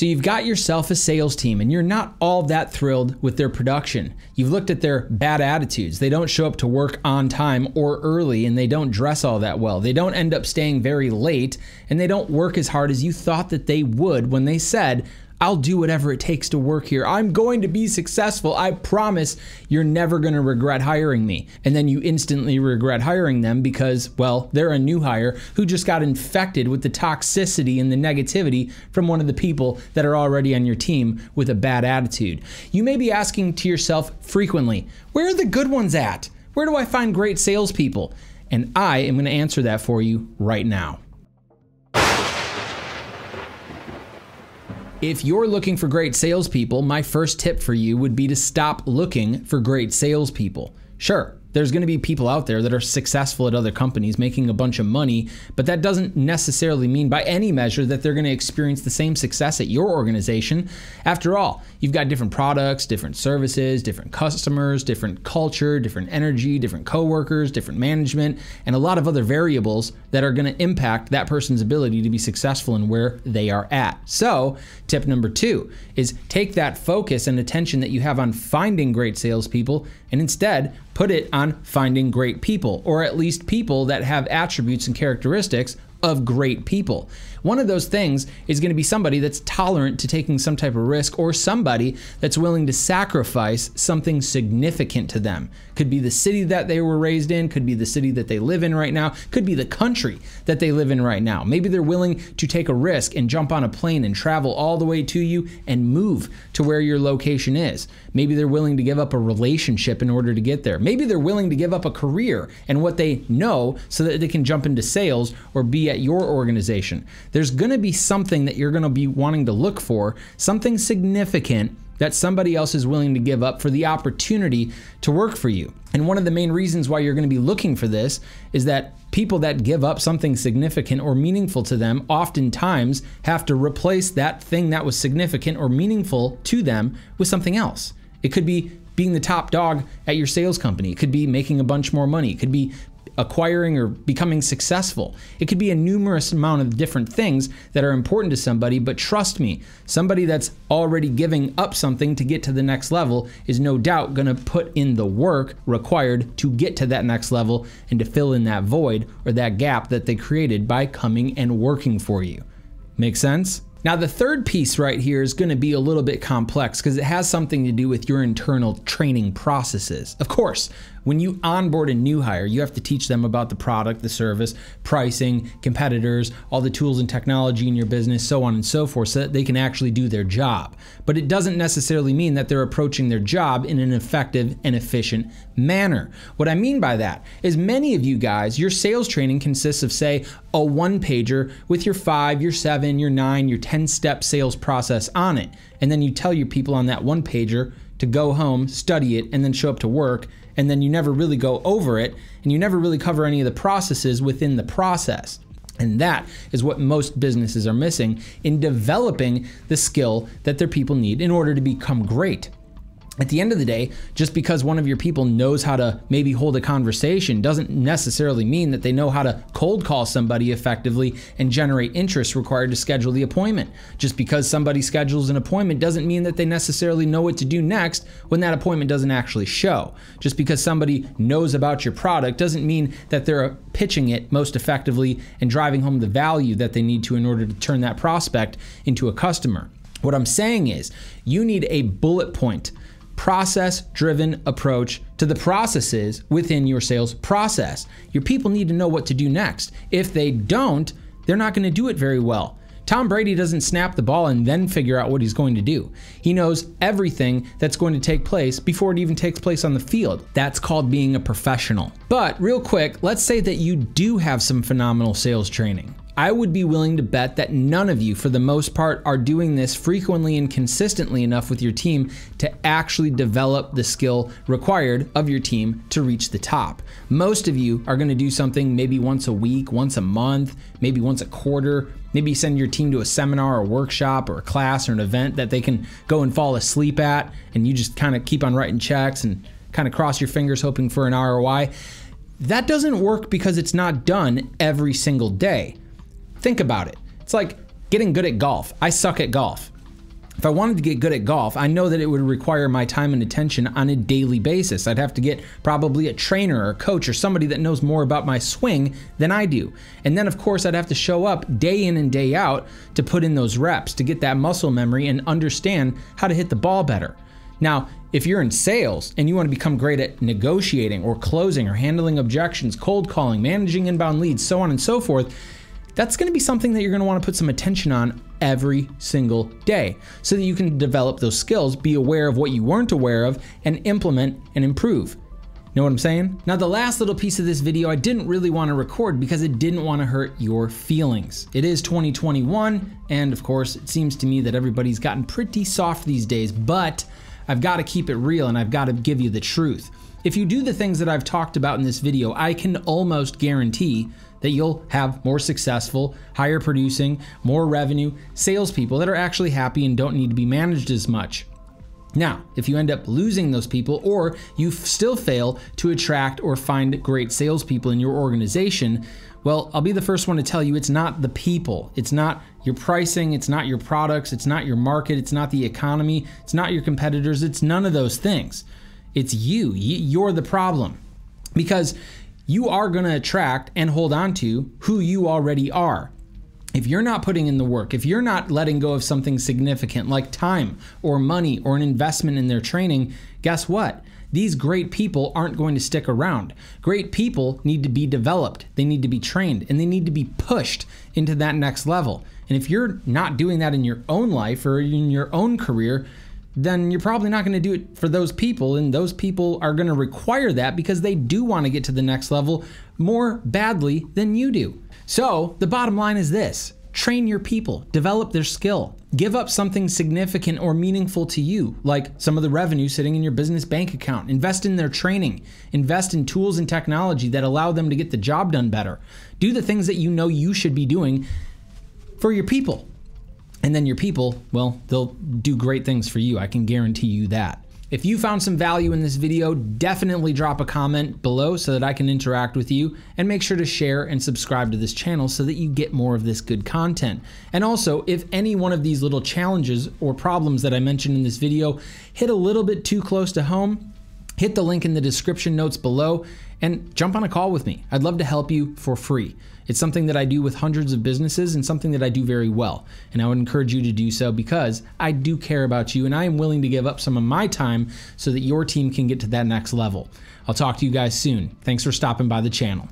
So you've got yourself a sales team and you're not all that thrilled with their production. You've looked at their bad attitudes. They don't show up to work on time or early and they don't dress all that well. They don't end up staying very late and they don't work as hard as you thought that they would when they said, I'll do whatever it takes to work here. I'm going to be successful. I promise you're never going to regret hiring me. And then you instantly regret hiring them because, well, they're a new hire who just got infected with the toxicity and the negativity from one of the people that are already on your team with a bad attitude. You may be asking to yourself frequently, where are the good ones at? Where do I find great salespeople? And I am going to answer that for you right now. If you're looking for great salespeople, my first tip for you would be to stop looking for great salespeople. Sure, there's going to be people out there that are successful at other companies making a bunch of money, but that doesn't necessarily mean by any measure that they're going to experience the same success at your organization. After all, you've got different products, different services, different customers, different culture, different energy, different coworkers, different management, and a lot of other variables that are going to impact that person's ability to be successful in where they are at. So, tip number two is take that focus and attention that you have on finding great salespeople and instead put it on finding great people, or at least people that have attributes and characteristics of great people. One of those things is going to be somebody that's tolerant to taking some type of risk or somebody that's willing to sacrifice something significant to them. Could be the city that they were raised in, could be the city that they live in right now, could be the country that they live in right now. Maybe they're willing to take a risk and jump on a plane and travel all the way to you and move to where your location is. Maybe they're willing to give up a relationship in order to get there. Maybe they're willing to give up a career and what they know so that they can jump into sales or be at your organization there's going to be something that you're going to be wanting to look for, something significant that somebody else is willing to give up for the opportunity to work for you. And one of the main reasons why you're going to be looking for this is that people that give up something significant or meaningful to them oftentimes have to replace that thing that was significant or meaningful to them with something else. It could be being the top dog at your sales company. It could be making a bunch more money. It could be acquiring or becoming successful. It could be a numerous amount of different things that are important to somebody, but trust me, somebody that's already giving up something to get to the next level is no doubt going to put in the work required to get to that next level and to fill in that void or that gap that they created by coming and working for you. Make sense? Now, the third piece right here is going to be a little bit complex because it has something to do with your internal training processes. Of course, when you onboard a new hire, you have to teach them about the product, the service, pricing, competitors, all the tools and technology in your business, so on and so forth, so that they can actually do their job. But it doesn't necessarily mean that they're approaching their job in an effective and efficient manner. What I mean by that is many of you guys, your sales training consists of, say, a one pager with your five, your seven, your nine, your 10 step sales process on it. And then you tell your people on that one pager to go home, study it, and then show up to work and then you never really go over it and you never really cover any of the processes within the process. And that is what most businesses are missing in developing the skill that their people need in order to become great at the end of the day, just because one of your people knows how to maybe hold a conversation doesn't necessarily mean that they know how to cold call somebody effectively and generate interest required to schedule the appointment. Just because somebody schedules an appointment doesn't mean that they necessarily know what to do next when that appointment doesn't actually show. Just because somebody knows about your product doesn't mean that they're pitching it most effectively and driving home the value that they need to in order to turn that prospect into a customer. What I'm saying is, you need a bullet point process driven approach to the processes within your sales process. Your people need to know what to do next. If they don't, they're not going to do it very well. Tom Brady doesn't snap the ball and then figure out what he's going to do. He knows everything that's going to take place before it even takes place on the field. That's called being a professional. But, real quick, let's say that you do have some phenomenal sales training. I would be willing to bet that none of you, for the most part, are doing this frequently and consistently enough with your team to actually develop the skill required of your team to reach the top. Most of you are going to do something maybe once a week, once a month, maybe once a quarter. Maybe send your team to a seminar or workshop or a class or an event that they can go and fall asleep at, and you just kind of keep on writing checks and kind of cross your fingers hoping for an ROI. That doesn't work because it's not done every single day. Think about it. It's like getting good at golf. I suck at golf. If I wanted to get good at golf, I know that it would require my time and attention on a daily basis. I'd have to get probably a trainer or a coach or somebody that knows more about my swing than I do. And then, of course, I'd have to show up day in and day out to put in those reps to get that muscle memory and understand how to hit the ball better. Now, if you're in sales and you want to become great at negotiating or closing or handling objections, cold calling, managing inbound leads, so on and so forth, that's going to be something that you're going to want to put some attention on every single day so that you can develop those skills, be aware of what you weren't aware of, and implement and improve. Know what I'm saying? Now, the last little piece of this video I didn't really want to record because it didn't want to hurt your feelings. It is 2021, and of course, it seems to me that everybody's gotten pretty soft these days, but I've got to keep it real and I've got to give you the truth. If you do the things that I've talked about in this video, I can almost guarantee that you'll have more successful, higher producing, more revenue salespeople that are actually happy and don't need to be managed as much. Now, if you end up losing those people or you still fail to attract or find great salespeople in your organization, well, I'll be the first one to tell you it's not the people. It's not your pricing, it's not your products, it's not your market, it's not the economy, it's not your competitors, it's none of those things. It's you. You're the problem. Because you are going to attract and hold on to who you already are. If you're not putting in the work, if you're not letting go of something significant like time or money or an investment in their training, guess what? These great people aren't going to stick around. Great people need to be developed, they need to be trained, and they need to be pushed into that next level. And if you're not doing that in your own life or in your own career, then you're probably not going to do it for those people. And those people are going to require that because they do want to get to the next level more badly than you do. So the bottom line is this train your people, develop their skill, give up something significant or meaningful to you, like some of the revenue sitting in your business bank account. Invest in their training, invest in tools and technology that allow them to get the job done better. Do the things that you know you should be doing for your people. And then your people, well, they'll do great things for you. I can guarantee you that. If you found some value in this video, definitely drop a comment below so that I can interact with you and make sure to share and subscribe to this channel so that you get more of this good content. And also, if any one of these little challenges or problems that I mentioned in this video hit a little bit too close to home, hit the link in the description notes below and jump on a call with me. I'd love to help you for free. It's something that I do with hundreds of businesses and something that I do very well. And I would encourage you to do so because I do care about you and I am willing to give up some of my time so that your team can get to that next level. I'll talk to you guys soon. Thanks for stopping by the channel.